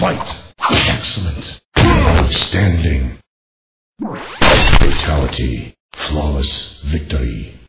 Fight. Excellent. Outstanding. Fatality. Flawless victory.